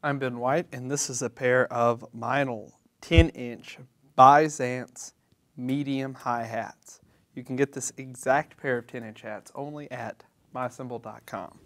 I'm Ben White, and this is a pair of Meinl 10 inch Byzance medium high hats. You can get this exact pair of 10 inch hats only at myCymbal.com.